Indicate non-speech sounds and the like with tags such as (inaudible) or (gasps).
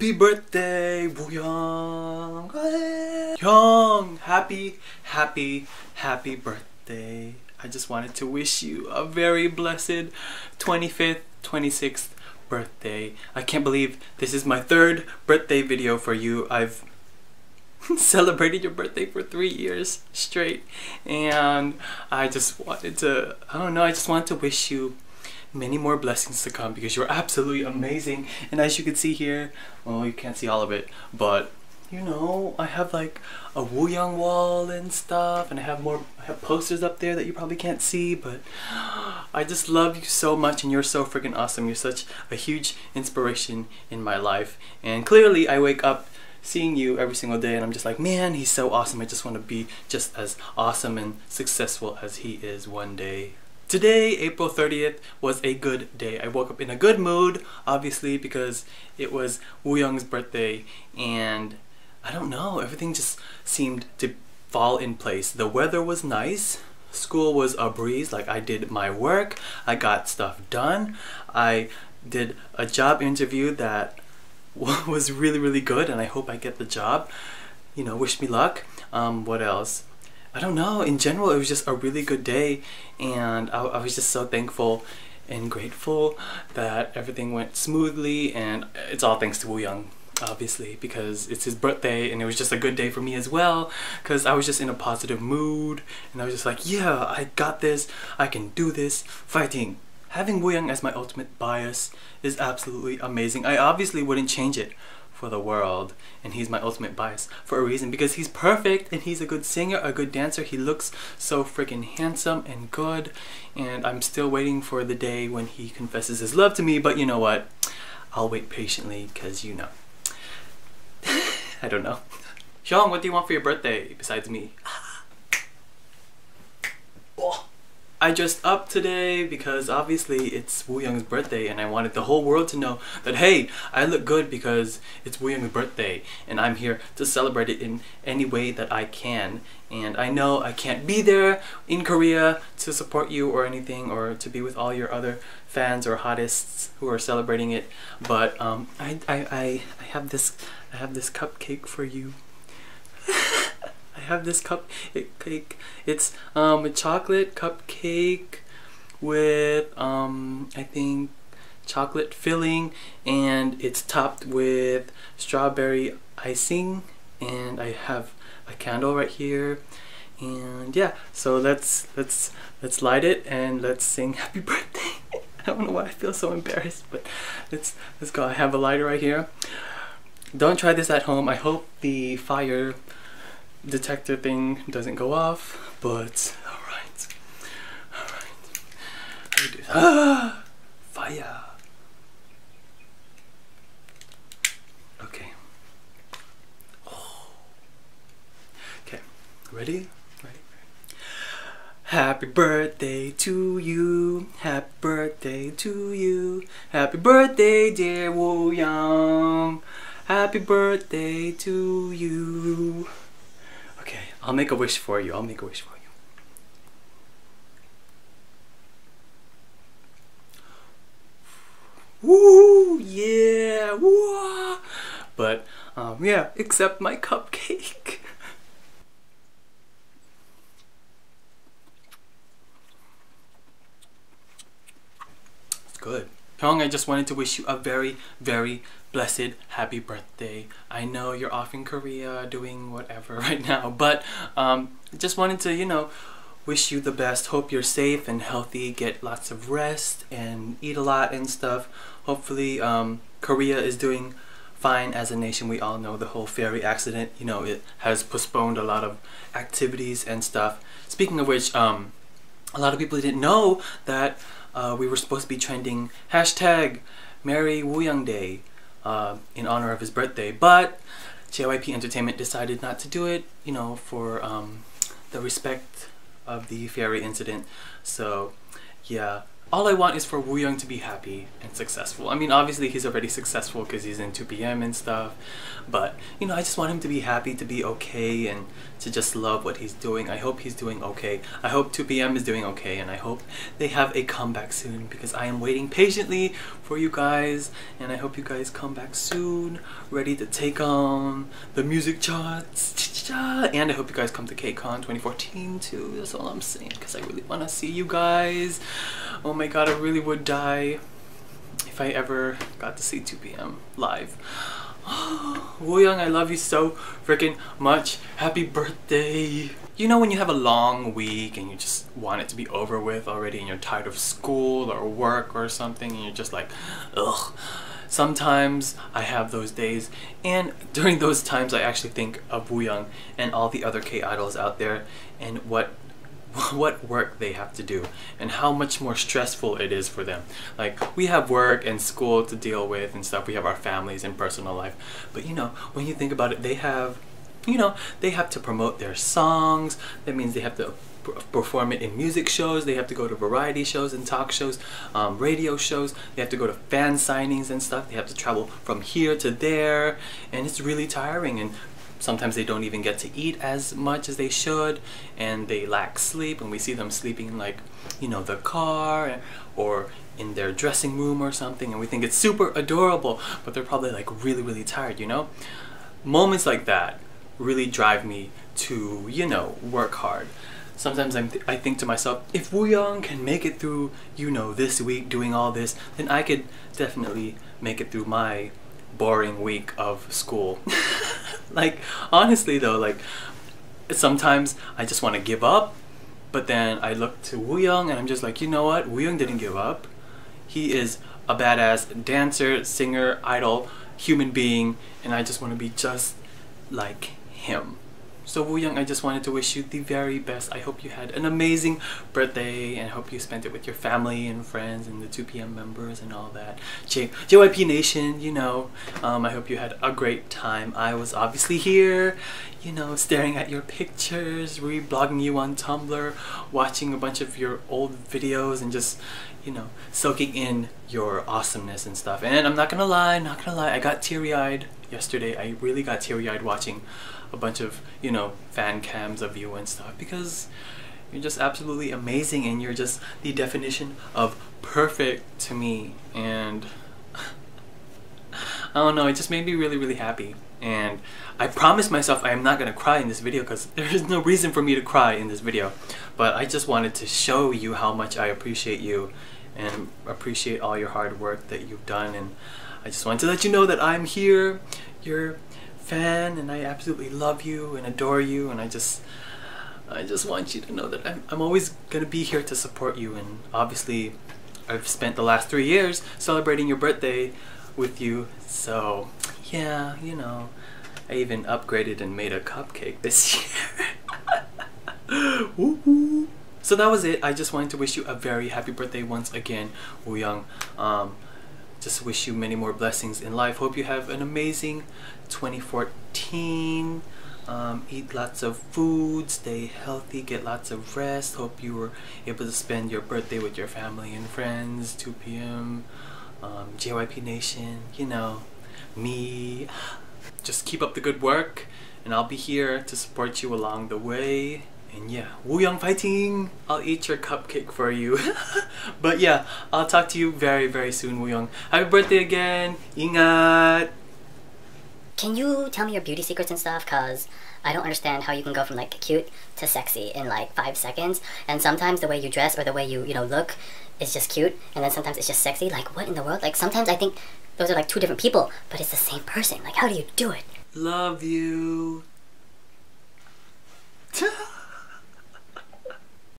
Happy birthday, Wooyoung! Young, happy, happy, happy birthday. I just wanted to wish you a very blessed 25th, 26th birthday. I can't believe this is my third birthday video for you. I've (laughs) celebrated your birthday for three years straight and I just wanted to, I don't know, I just wanted to wish you many more blessings to come because you're absolutely amazing. And as you can see here well you can't see all of it but you know I have like a Wu Wooyoung wall and stuff and I have more I have posters up there that you probably can't see but (gasps) I just love you so much and you're so freaking awesome. You're such a huge inspiration in my life. And clearly I wake up seeing you every single day and I'm just like man he's so awesome. I just want to be just as awesome and successful as he is one day Today, April 30th, was a good day. I woke up in a good mood, obviously, because it was Wooyoung's birthday, and I don't know, everything just seemed to fall in place. The weather was nice, school was a breeze, like I did my work, I got stuff done, I did a job interview that (laughs) was really, really good, and I hope I get the job. You know, wish me luck. Um, what else? I don't know, in general, it was just a really good day and I, I was just so thankful and grateful that everything went smoothly and it's all thanks to Wooyoung obviously because it's his birthday and it was just a good day for me as well because I was just in a positive mood and I was just like yeah I got this. I can do this. Fighting. Having Wooyoung as my ultimate bias is absolutely amazing. I obviously wouldn't change it for the world and he's my ultimate bias for a reason because he's perfect and he's a good singer a good dancer. He looks so freaking handsome and good and I'm still waiting for the day when he confesses his love to me but you know what? I'll wait patiently because you know. (laughs) I don't know. Sean what do you want for your birthday besides me uh, oh. I dressed up today because obviously it's Wooyoung's birthday and I wanted the whole world to know that hey, I look good because it's Wooyoung's birthday and I'm here to celebrate it in any way that I can. And I know I can't be there in Korea to support you or anything or to be with all your other fans or Hottests who are celebrating it, but um, I, I, I, I have this I have this cupcake for you. (laughs) Have this cupcake. It's um, a chocolate cupcake with um, I think chocolate filling and it's topped with strawberry icing and I have a candle right here. And yeah so let's let's let's light it and let's sing (laughs) happy birthday. I don't know why I feel so embarrassed but let's let's go. I have a lighter right here. Don't try this at home. I hope the fire detector thing doesn't go off, but alright. Alright. Ah! (gasps) Fire! Okay. Okay. Ready? Ready? Happy birthday to you. Happy birthday to you. Happy birthday, dear Wooyoung. Happy birthday to you. I'll make a wish for you. I'll make a wish for you. Woo! Yeah! Woo! But, um, yeah, except my cupcake. (laughs) it's good. Pyong, I just wanted to wish you a very, very blessed happy birthday. I know you're off in Korea doing whatever (laughs) right now, but um, just wanted to, you know, wish you the best. Hope you're safe and healthy. Get lots of rest and eat a lot and stuff. Hopefully, um, Korea is doing fine as a nation. We all know the whole ferry accident, you know, it has postponed a lot of activities and stuff. Speaking of which, um, a lot of people didn't know that uh, we were supposed to be trending hashtag Merry Wooyoung Day uh, in honor of his birthday, but JYP Entertainment decided not to do it, you know, for um, the respect of the ferry incident. So, yeah, all I want is for Woo Young to be happy and successful. I mean, obviously he's already successful because he's in 2PM and stuff, but you know, I just want him to be happy, to be okay, and to just love what he's doing. I hope he's doing okay. I hope 2PM is doing okay, and I hope they have a comeback soon because I am waiting patiently for you guys, and I hope you guys come back soon, ready to take on the music charts. And I hope you guys come to KCON 2014 too. That's all I'm saying because I really want to see you guys. Oh my god, I really would die if I ever got to see 2PM live. (gasps) Woo Young, I love you so freaking much. Happy birthday. You know when you have a long week and you just want it to be over with already and you're tired of school or work or something and you're just like, ugh. Sometimes I have those days and during those times I actually think of Woo Young and all the other K-idols out there and what (laughs) what work they have to do and how much more stressful it is for them. Like we have work and school to deal with and stuff. We have our families and personal life. But you know, when you think about it, they have you know, they have to promote their songs. That means they have to perform it in music shows. They have to go to variety shows and talk shows, um, radio shows. They have to go to fan signings and stuff. They have to travel from here to there, and it's really tiring. And sometimes they don't even get to eat as much as they should and they lack sleep and we see them sleeping in like you know the car or in their dressing room or something and we think it's super adorable but they're probably like really really tired you know moments like that really drive me to you know work hard sometimes I'm th I think to myself if Woo Young can make it through you know this week doing all this then I could definitely make it through my boring week of school. (laughs) Like honestly though like sometimes I just want to give up but then I look to Woo Young and I'm just like you know what? Woo Young didn't give up. He is a badass dancer singer idol human being and I just want to be just like him so Woo Young, I just wanted to wish you the very best. I hope you had an amazing birthday and hope you spent it with your family and friends and the 2PM members and all that. J JYP Nation, you know, um, I hope you had a great time. I was obviously here, you know, staring at your pictures, reblogging you on Tumblr, watching a bunch of your old videos and just, you know, soaking in your awesomeness and stuff. And I'm not gonna lie, not gonna lie, I got teary-eyed yesterday. I really got teary-eyed watching a bunch of, you know, fan cams of you and stuff because you're just absolutely amazing and you're just the definition of perfect to me and I don't know, it just made me really, really happy. And I promised myself I am not to cry in this video because (laughs) there is no reason for me to cry in this video. But I just wanted to show you how much I appreciate you and appreciate all your hard work that you've done. And I just wanted to let you know that I'm here. You're fan and I absolutely love you and adore you and I just I just want you to know that I'm, I'm always gonna be here to support you and obviously I've spent the last three years celebrating your birthday with you so yeah you know I even upgraded and made a cupcake this (laughs) year. So that was it. I just wanted to wish you a very happy birthday once again Woo Young um, just wish you many more blessings in life. Hope you have an amazing 2014. Um, eat lots of food, stay healthy, get lots of rest. Hope you were able to spend your birthday with your family and friends. 2PM, um, JYP Nation, you know, me. Just keep up the good work, and I'll be here to support you along the way. And yeah, Woo Young fighting! I'll eat your cupcake for you. (laughs) but yeah, I'll talk to you very very soon, Woo Young. Happy birthday again! Ingat! Can you tell me your beauty secrets and stuff? Cause I don't understand how you can go from like cute to sexy in like five seconds. And sometimes the way you dress or the way you, you know, look is just cute. And then sometimes it's just sexy. Like what in the world? Like sometimes I think those are like two different people, but it's the same person. Like how do you do it? Love you. (laughs)